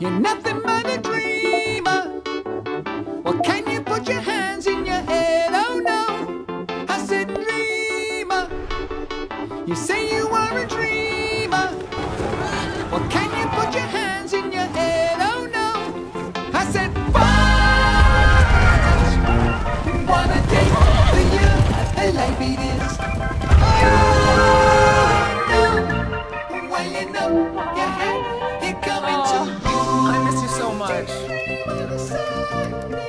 You're nothing but a dreamer. Well, can you put your hands in your head? Oh no, I said dreamer. You say you are a dreamer. Well, can you put your hands in your head? Oh no, I said fudge. Wanna take the you, hey lady this. Oh no, well you know you had it coming to. I miss you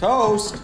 Toast.